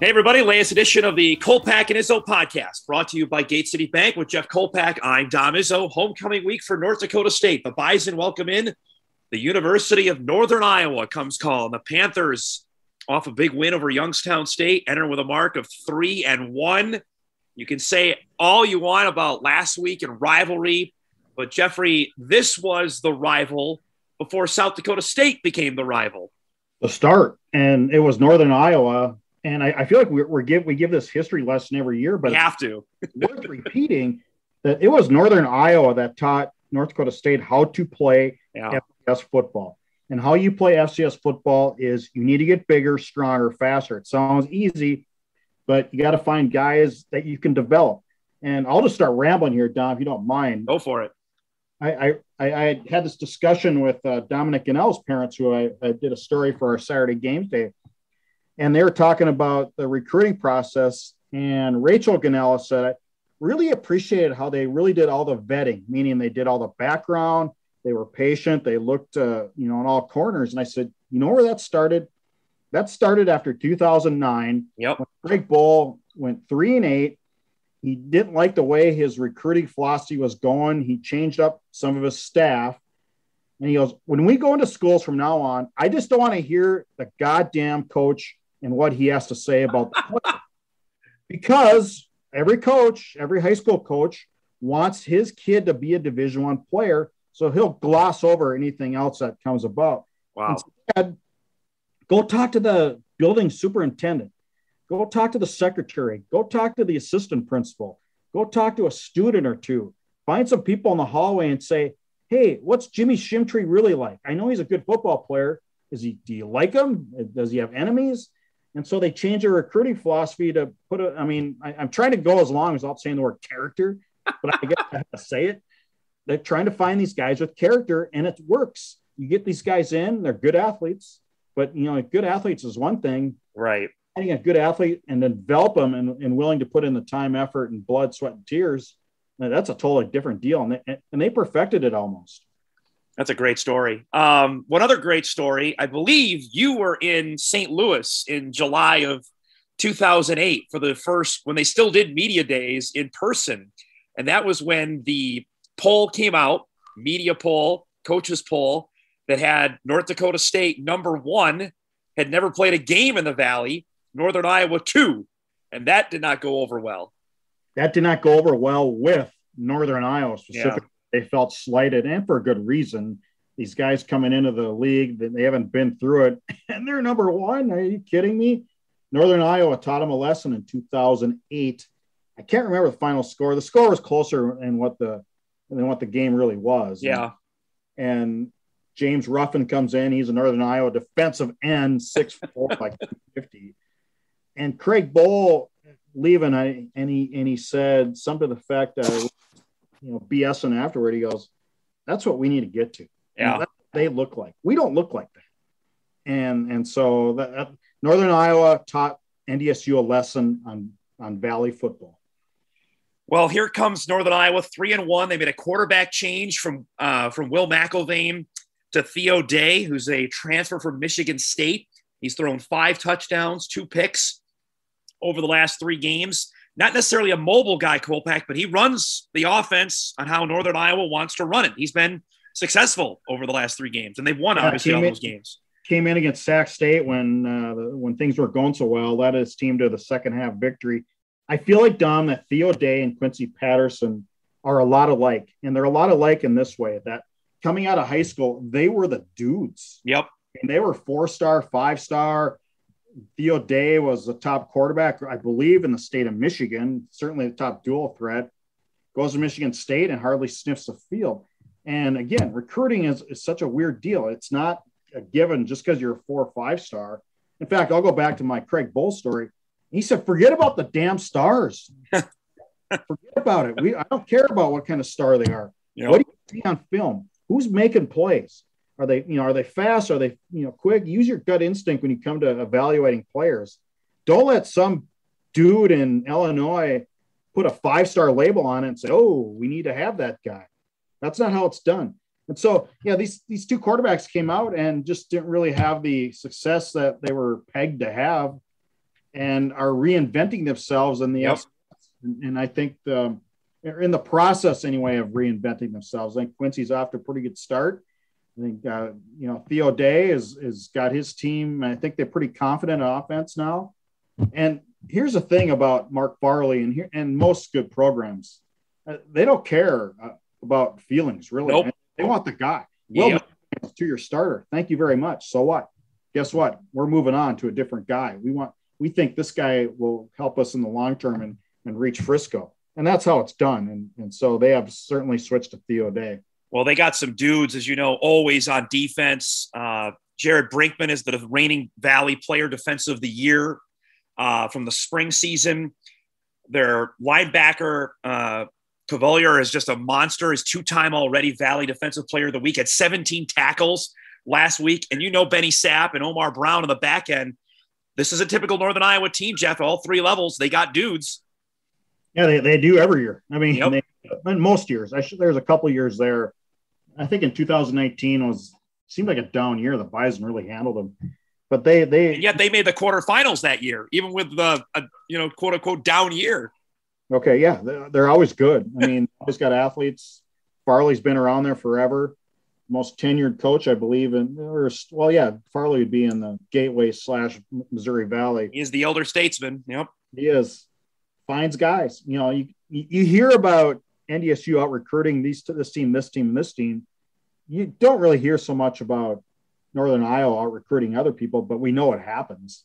Hey, everybody, latest edition of the Kolpack and Izzo podcast brought to you by Gate City Bank with Jeff Kolpack. I'm Dom Izzo. Homecoming week for North Dakota State. The Bison welcome in the University of Northern Iowa comes calling. The Panthers off a big win over Youngstown State, enter with a mark of three and one. You can say all you want about last week and rivalry, but Jeffrey, this was the rival before South Dakota State became the rival. The start, and it was Northern Iowa and I, I feel like we're, we're, give we give this history lesson every year, but we have to. worth repeating that it was Northern Iowa that taught North Dakota State how to play yeah. FCS football. And how you play FCS football is you need to get bigger, stronger, faster. It sounds easy, but you got to find guys that you can develop. And I'll just start rambling here, Dom, if you don't mind. Go for it. I, I, I had this discussion with uh, Dominic Gannell's parents, who I, I, did a story for our Saturday Games Day and they were talking about the recruiting process. And Rachel Ganella said, I really appreciated how they really did all the vetting, meaning they did all the background, they were patient, they looked, uh, you know, in all corners. And I said, you know where that started? That started after 2009. Yep. Craig Bohl went three and eight. He didn't like the way his recruiting philosophy was going. He changed up some of his staff. And he goes, When we go into schools from now on, I just don't want to hear the goddamn coach and what he has to say about the because every coach, every high school coach wants his kid to be a division one player. So he'll gloss over anything else that comes about. Wow. Instead, go talk to the building superintendent. Go talk to the secretary. Go talk to the assistant principal. Go talk to a student or two. Find some people in the hallway and say, hey, what's Jimmy Shimtree really like? I know he's a good football player. Is he, do you like him? Does he have enemies? And so they changed their recruiting philosophy to put a, I mean, I, am trying to go as long as I'm saying the word character, but I guess I have to say it. They're trying to find these guys with character and it works. You get these guys in, they're good athletes, but you know, good athletes is one thing. Right. Finding a good athlete and then develop them and, and willing to put in the time, effort, and blood, sweat, and tears. That's a totally different deal. And they, and they perfected it almost. That's a great story. Um, one other great story, I believe you were in St. Louis in July of 2008 for the first, when they still did media days in person. And that was when the poll came out, media poll, coaches poll, that had North Dakota State number one, had never played a game in the Valley, Northern Iowa two. And that did not go over well. That did not go over well with Northern Iowa specifically. Yeah they felt slighted and for a good reason. These guys coming into the league, they haven't been through it, and they're number one. Are you kidding me? Northern Iowa taught them a lesson in 2008. I can't remember the final score. The score was closer than what the than what the game really was. Yeah. And, and James Ruffin comes in. He's a Northern Iowa defensive end, six four, like 50. And Craig Bohl leaving, I and he and he said something to the effect that you know, BSing afterward. He goes, "That's what we need to get to. Yeah, they look like. We don't look like that." And and so that, Northern Iowa taught NDSU a lesson on on Valley football. Well, here comes Northern Iowa, three and one. They made a quarterback change from uh, from Will McElvain to Theo Day, who's a transfer from Michigan State. He's thrown five touchdowns, two picks over the last three games not necessarily a mobile guy, Kolpack, but he runs the offense on how Northern Iowa wants to run it. He's been successful over the last three games, and they've won obviously all those games. Came in against Sac State when uh, when things were going so well, led his team to the second half victory. I feel like Dom that Theo Day and Quincy Patterson are a lot alike, and they're a lot alike in this way that coming out of high school, they were the dudes. Yep, and they were four star, five star Theo Day was the top quarterback, I believe, in the state of Michigan, certainly the top dual threat. Goes to Michigan State and hardly sniffs the field. And again, recruiting is, is such a weird deal. It's not a given just because you're a four or five star. In fact, I'll go back to my Craig Bohl story. He said, forget about the damn stars. forget about it. We I don't care about what kind of star they are. Yep. What do you see on film? Who's making plays? Are they, you know, are they fast? Are they, you know, quick? Use your gut instinct when you come to evaluating players. Don't let some dude in Illinois put a five star label on it and say, "Oh, we need to have that guy." That's not how it's done. And so, yeah, these these two quarterbacks came out and just didn't really have the success that they were pegged to have. and are reinventing themselves in the Yep. And, and I think the, they're in the process anyway of reinventing themselves. I think Quincy's off to a pretty good start. I think uh, you know Theo Day is is got his team. I think they're pretty confident in offense now. And here's the thing about Mark Farley and here and most good programs, uh, they don't care uh, about feelings really. Nope. They want the guy. Yep. to your starter. Thank you very much. So what? Guess what? We're moving on to a different guy. We want we think this guy will help us in the long term and and reach Frisco. And that's how it's done. And and so they have certainly switched to Theo Day. Well, they got some dudes, as you know, always on defense. Uh, Jared Brinkman is the reigning Valley Player Defensive of the Year uh, from the spring season. Their linebacker, uh, Cuvelier, is just a monster. Is two-time already Valley Defensive Player of the Week at 17 tackles last week. And you know Benny Sapp and Omar Brown on the back end. This is a typical Northern Iowa team, Jeff. All three levels, they got dudes. Yeah, they, they do every year. I mean, Yep. they, most years. I should, there's a couple years there. I think in 2019 was seemed like a down year. The Bison really handled them, but they they And yet they made the quarterfinals that year, even with the uh, you know quote unquote down year. Okay, yeah, they're, they're always good. I mean, always got athletes. Farley's been around there forever. Most tenured coach, I believe, and or well, yeah, Farley would be in the Gateway slash Missouri Valley. He is the elder statesman. Yep. He is finds guys. You know, you you hear about NDSU out recruiting these this team, this team, this team. You don't really hear so much about Northern Iowa out recruiting other people, but we know it happens.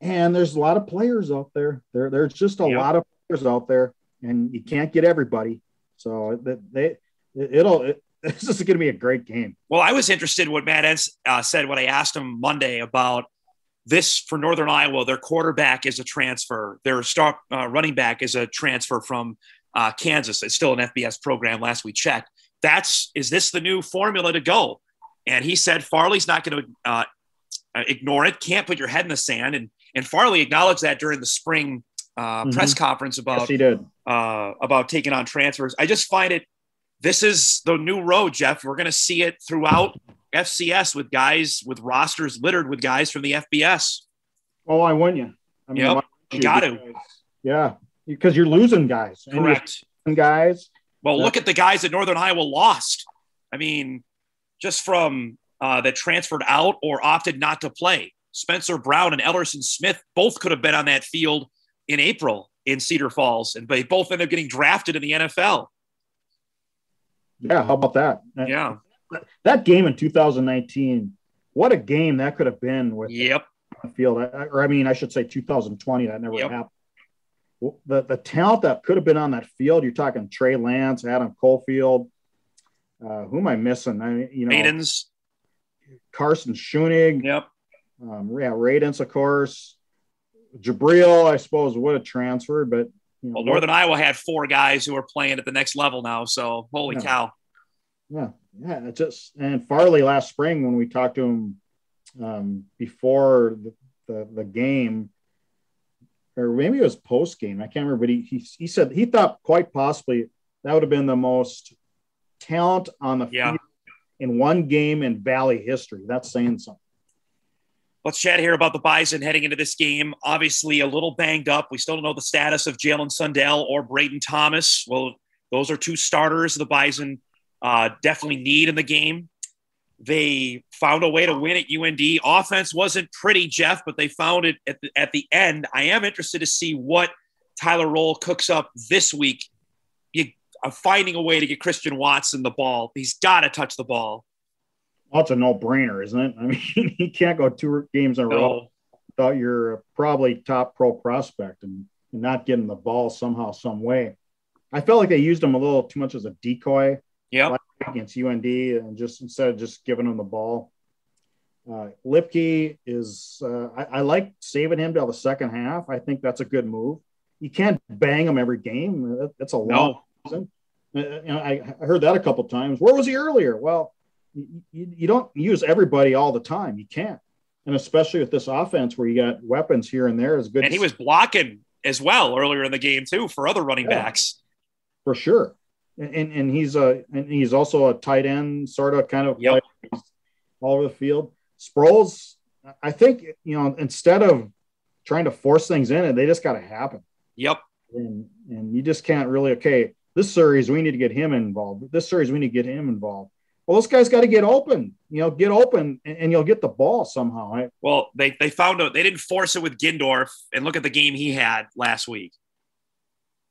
And there's a lot of players out there. There, there's just a Yep. lot of players out there, and you can't get everybody. So that they, it'll. It, this is going to be a great game. Well, I was interested in what Matt Entz uh, said when I asked him Monday about this for Northern Iowa. Their quarterback is a transfer. Their star uh, running back is a transfer from uh, Kansas. It's still an FBS program. Last we checked. That's is this the new formula to go? And he said Farley's not going to uh, ignore it. Can't put your head in the sand. And and Farley acknowledged that during the spring uh, Mhm. press conference about Yes, he did. uh, about taking on transfers. I just find it. This is the new road, Jeff. We're going to see it throughout FCS with guys with rosters littered with guys from the FBS. Oh, I won you. I Yep, why you got to. Yeah, because you're losing guys. Correct. losing guys. Well, look at the guys that Northern Iowa lost. I mean, just from uh, that transferred out or opted not to play. Spencer Brown and Elerson Smith both could have been on that field in April in Cedar Falls, and they both ended up getting drafted in the NFL. Yeah, how about that? Yeah. That game in 2019, what a game that could have been with Yep. the field. I- Or I mean, I should say 2020. That never Yep. happened. The the talent that could have been on that field. You're talking Trey Lance, Adam Colefield, Uh, who am I missing? I mean, you know, Maidens. Carson Schunig. Yep. Um, yeah, Radunz, of course. Jabril, I suppose, would have transferred, but you know, Well, Northern Iowa had four guys who are playing at the next level now. So holy Yeah. cow. Yeah, yeah. Just and Farley last spring when we talked to him um, before the, the the game, or maybe it was post game. I can't remember, but he, he he said he thought quite possibly that would have been the most talent on the Yeah. field in one game in Valley history. That's saying something. Let's chat here about the Bison heading into this game. Obviously, a little banged up. We still don't know the status of Jalen Sundell or Braden Thomas. Well, those are two starters the Bison uh, definitely need in the game. They found a way to win at UND. Offense wasn't pretty, Jeff, but they found it at the, at the end. I am interested to see what Tyler Roehl cooks up this week. You are finding a way to get Christian Watson the ball. He's got to touch the ball. Well, it's a no brainer, isn't it? I mean, he can't go two games in a row So, without your probably top pro prospect and, and not getting the ball somehow, some way. I felt like they used him a little too much as a decoy yep. against UND and just instead of just giving him the ball. Uh, Luepke is, uh, I, I like saving him till the second half. I think that's a good move. You can't bang him every game. That- That's a long No. Uh, you know, I I heard that a couple times. Where was he earlier? Well, you, you, you don't use everybody all the time. You can't. And especially with this offense where you got weapons here and there is good. And he was blocking as well earlier in the game too for other running Yeah. backs. for sure. And, and he's a and he's also a tight end sort of kind of Yep. all over the field. Sproles, I think you know instead of trying to force things in, and they just got to happen. Yep. And and you just can't really okay. This series we need to get him involved. This series we need to get him involved. Well, this guy's got to get open. You know, get open, and, and you'll get the ball somehow. Right? Well, they they found out they didn't force it with Gindorff, and look at the game he had last week.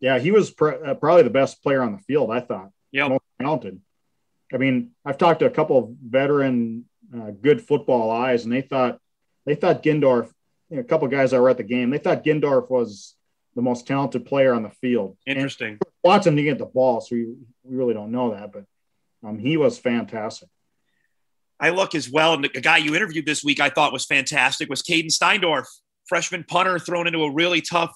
Yeah, he was pr- uh, probably the best player on the field. I thought. Yeah, most talented. I mean, I've talked to a couple of veteran, uh, good football eyes, and they thought they thought Gindorff. You know, a couple of guys that were at the game, they thought Gindorff was the most talented player on the field. Interesting. And Watson didn't get the ball, so we, we really don't know that, but um, he was fantastic. I look as well, and the guy you interviewed this week I thought was fantastic was Caden Steindorf, freshman punter thrown into a really tough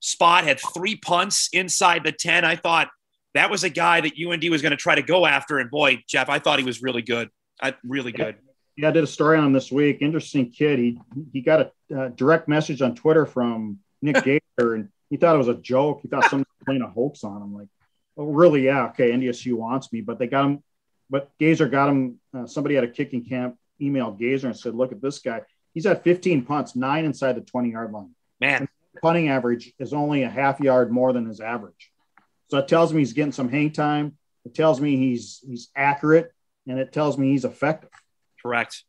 spot, had three punts inside the 10. I thought that was a guy that UND was going to try to go after. And boy, Jeff, I thought he was really good. I, really good. Yeah, I did a story on him this week. Interesting kid. He he got a uh, direct message on Twitter from Nick Goeser, and he thought it was a joke. He thought someone was playing a hoax on him. Like, oh, really? Yeah, okay. NDSU wants me, but they got him. But Goeser got him. Uh, somebody at a kicking camp emailed Goeser and said, "Look at this guy. He's at 15 punts, nine inside the 20 yard line. Man, punting average is only a half yard more than his average. So it tells me he's getting some hang time. It tells me he's he's accurate, and it tells me he's effective. Correct.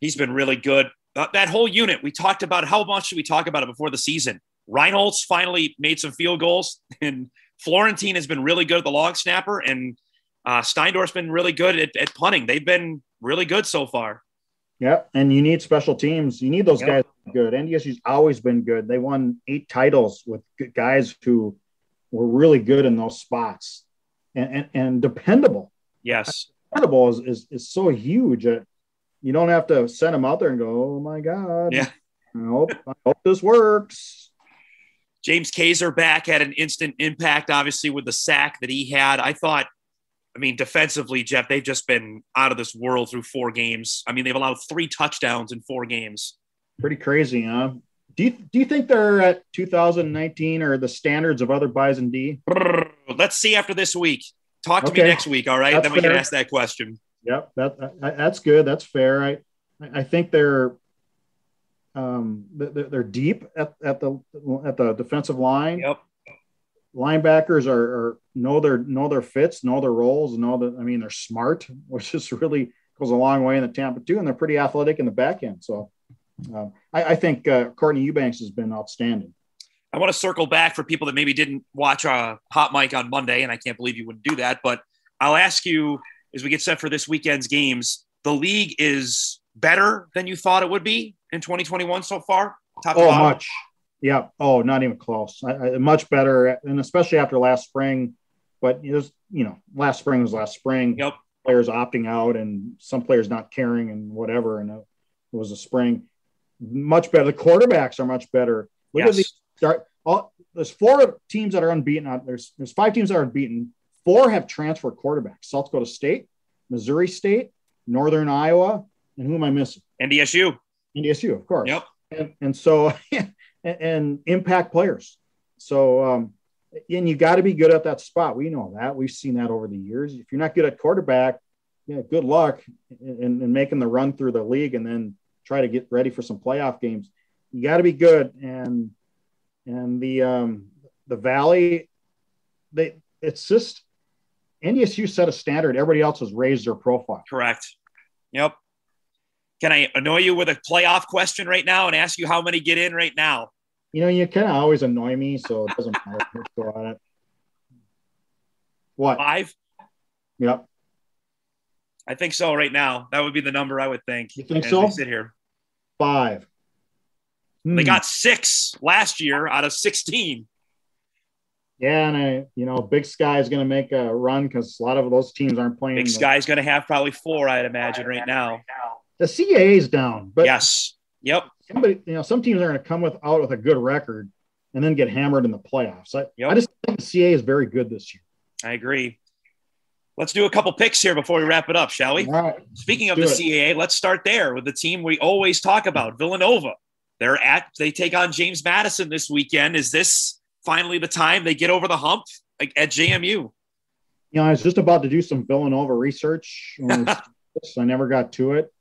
He's been really good. Uh, that whole unit, we talked about how much did we talk about it before the season? Reinholz finally made some field goals, and Florentine has been really good at the long snapper, and uh, Steindorf's been really good at, at punting. They've been really good so far. Yeah, and you need special teams. You need those yep. guys good. NDSU's always been good. They won eight titles with guys who were really good in those spots and, and, and dependable. Yes. Dependable is, is, is so huge. you don't have to send them out there and go, oh my God. Yeah. I hope, I hope this works. James Kaiser back had an instant impact, obviously, with the sack that he had. I thought, I mean, defensively, Jeff, they've just been out of this world through four games. I mean, they've allowed three touchdowns in four games. Pretty crazy, huh? Do you, do you think they're at 2019 or the standards of other Bison D? Let's see after this week. Talk to okay. me next week, all right? That's then we fair. can ask that question. Yep, that, that, that's good. That's fair. I I think they're um, they're, they're deep at, at the at the defensive line. Yep. Linebackers are, are know their know their fits, know their roles, know that I mean they're smart, which is really goes a long way in the Tampa too, and they're pretty athletic in the back end. So uh, I, I, think uh, Courtney Eubanks has been outstanding. I want to circle back for people that maybe didn't watch uh, Hot Mic on Monday, and I can't believe you wouldn't do that. But I'll ask you as we get set for this weekend's games. The league is better than you thought it would be in 2021 so far. Top oh, much. Yeah. Oh, not even close. I, I, much better, and especially after last spring. But it was, you know, last spring was last spring. Yep. Players opting out, and some players not caring, and whatever. And it was a spring much better. The quarterbacks are much better. Look yes. at these start. All, there's four teams that are unbeaten. There's there's five teams that are unbeaten. Four have transferred quarterbacks: South Dakota State, Missouri State, Northern Iowa, and who am I missing? NDSU. NDSU, of course. Yep. And, and so, and, and, impact players. So, um, and you got to be good at that spot. We know that. We've seen that over the years. If you're not good at quarterback, yeah, good luck in, in making the run through the league and then try to get ready for some playoff games. You got to be good, and and the um, the Valley, they it's just NDSU set a standard. Everybody else has raised their profile. Correct. Yep. Can I annoy you with a playoff question right now and ask you how many get in right now? You know, you kind of always annoy me, so it doesn't matter. go on it. What? Five? Yep. I think so right now. That would be the number I would think. You think so? Sit here. Five. They hmm. got six last year out of 16. Yeah, and I, you know, Big Sky is going to make a run because a lot of those teams aren't playing. Big Sky is going to have probably four, I'd imagine, right now. The CAA is down, but yes, yep. Somebody, you know, some teams are going to come with out with a good record and then get hammered in the playoffs. I, yep. I just think the CAA is very good this year. I agree. Let's do a couple picks here before we wrap it up, shall we? All right. Speaking of the it. CAA, let's start there with the team we always talk about, Villanova. They're at they take on James Madison this weekend. Is this finally the time they get over the hump at JMU? You know, I was just about to do some Villanova research. I never got to it.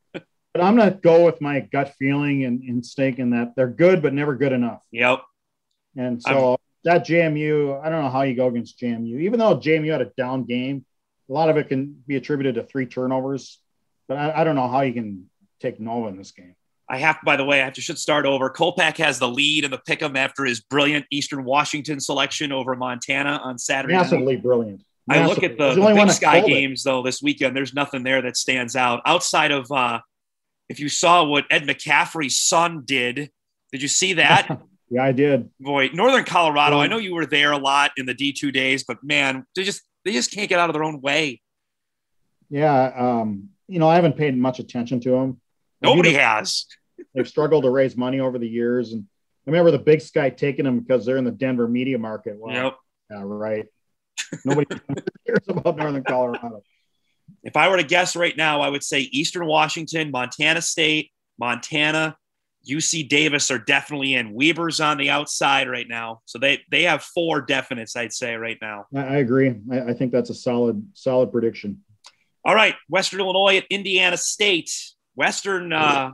But I'm gonna go with my gut feeling and instinct in that they're good but never good enough. Yep. And so I'm, that JMU, I don't know how you go against JMU, even though JMU had a down game. A lot of it can be attributed to three turnovers, but I, I don't know how you can take Nova in this game. I have, by the way, I have to should start over. Kolpack has the lead in the pick'em after his brilliant Eastern Washington selection over Montana on Saturday. Massively night. brilliant. I look at the, the, Big Sky games though this weekend. There's nothing there that stands out outside of uh, if you saw what Ed McCaffrey's son did. Did you see that? yeah, I did. Boy, Northern Colorado. I know you were there a lot in the D two days, but man, they just they just can't get out of their own way. Yeah, um, you know, I haven't paid much attention to them. Nobody has. They've struggled to raise money over the years, and I remember the Big Sky taking them because they're in the Denver media market. Well, yep. Yeah, right. Nobody cares about Northern Colorado. If I were to guess right now, I would say Eastern Washington, Montana State, Montana, UC Davis are definitely in. Weber's on the outside right now, so they they have four definites. I'd say right now. I, agree. I, I think that's a solid solid prediction. All right, Western Illinois at Indiana State. Western uh,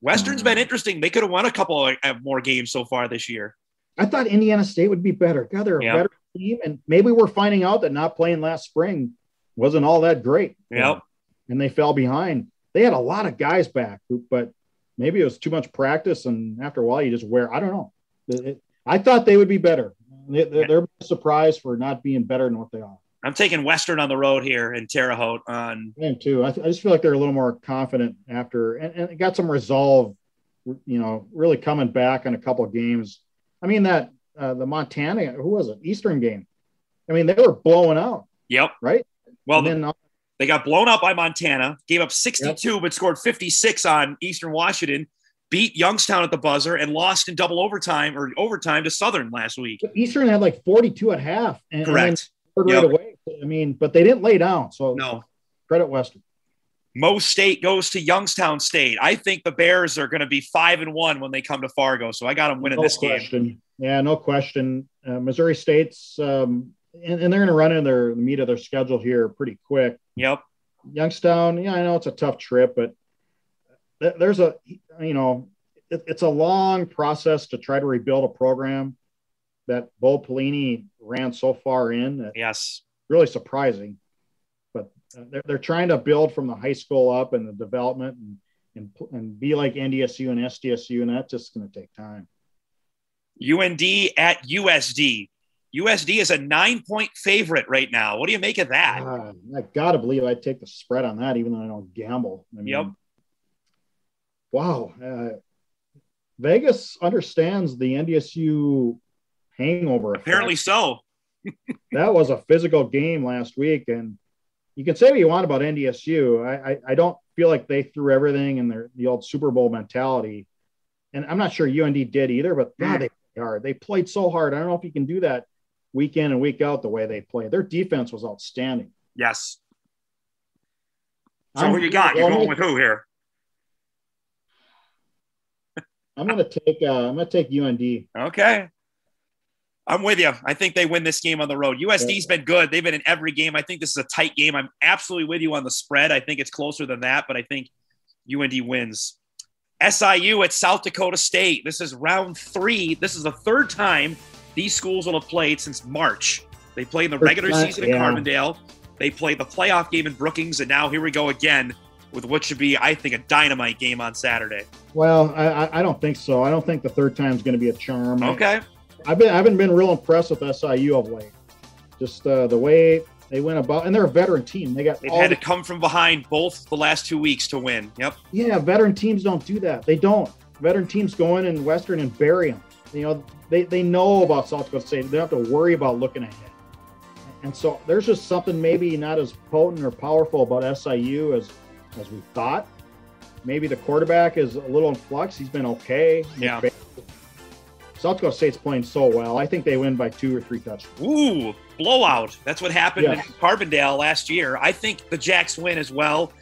Western's been interesting. They could have won a couple of more games so far this year. I thought Indiana State would be better. God, they're a better team, and maybe we're finding out that not playing last spring wasn't all that great. Yep. And they fell behind. They had a lot of guys back, but maybe it was too much practice, and after a while, you just wear. I don't know. It, I thought they would be better. They, are surprised for not being better than what they are. I'm taking Western on the road here in Terre Haute. On I am too. I, th- I, just feel like they're a little more confident after, and, and got some resolve. You know, really coming back in a couple of games. I mean that uh, the Montana, who was it? Eastern game. I mean, they were blowing out. Yep. Right. Well, then, they got blown out by Montana, gave up 62, yep. but scored 56 on Eastern Washington, beat Youngstown at the buzzer, and lost in double overtime or overtime to Southern last week. Eastern had like 42 at half. And, Correct. And right yep. away. I mean, but they didn't lay down. So no credit Western. Mo State goes to Youngstown State. I think the Bears are going to be five and one when they come to Fargo. So I got them winning no this question. game. Yeah, no question. Uh, Missouri State's, um, and, and, they're going to run in their meat of their schedule here pretty quick. Yep. Youngstown, yeah, I know it's a tough trip, but th- there's a, you know, it, it's a long process to try to rebuild a program that Bo Pelini ran so far in. Yes. Really surprising uh, they're, they're trying to build from the high school up and the development and, and, and be like NDSU and SDSU, and that's just going to take time. UND at USD. USD is a nine point favorite right now. What do you make of that? Uh, I got to believe I'd take the spread on that, even though I don't gamble. I mean, yep. Wow. Uh, Vegas understands the NDSU hangover. Apparently so. that was a physical game last week, and you can say what you want about NDSU. I, I, I don't feel like they threw everything in their the old Super Bowl mentality, and I'm not sure UND did either. But God, they played hard. They played so hard. I don't know if you can do that week in and week out the way they play. Their defense was outstanding. Yes. So I'm, who you got? You're going with who here? I'm going to take. Uh, I'm going to take UND. Okay. I'm with you. I think they win this game on the road. USD's been good. They've been in every game. I think this is a tight game. I'm absolutely with you on the spread. I think it's closer than that, but I think UND wins. SIU at South Dakota State. This is round three. This is the third time these schools will have played since March. They played in the regular season in yeah. Carbondale. They played the playoff game in Brookings, and now here we go again with what should be, I think, a dynamite game on Saturday. Well, I, I don't think so. I don't think the third time is going to be a charm. Okay. I've been I haven't been real impressed with SIU of late. Just uh, the way they went about, and they're a veteran team. They got they've had the, to come from behind both the last two weeks to win. Yep. Yeah, veteran teams don't do that. They don't. Veteran teams go in and Western and bury them. You know, they they know about South Dakota State. They don't have to worry about looking ahead. And so there's just something maybe not as potent or powerful about SIU as as we thought. Maybe the quarterback is a little in flux. He's been okay. Yeah. South Dakota State's playing so well. I think they win by two or three touchdowns. Ooh, blowout. That's what happened yes. in Carbondale last year. I think the Jacks win as well.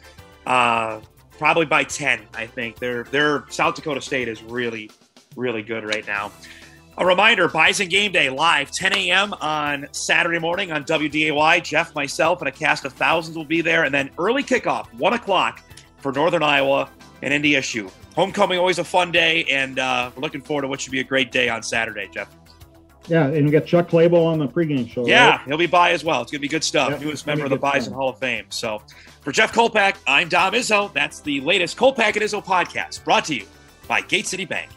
Uh, probably by 10, I think. They're, they're South Dakota State is really, really good right now. A reminder Bison Game Day live, 10 a.m. on Saturday morning on WDAY. Jeff, myself, and a cast of thousands will be there. And then early kickoff, 1 o'clock for Northern Iowa and NDSU. Homecoming always a fun day, and uh, we're looking forward to what should be a great day on Saturday, Jeff. Yeah, and we got Chuck Claybo on the pregame show. Yeah, right? he'll be by as well. It's gonna be good stuff. Yep, Newest member of the Bison fun. Hall of Fame. So, for Jeff Kolpack, I'm Dom Izzo. That's the latest Kolpack and Izzo podcast, brought to you by Gate City Bank.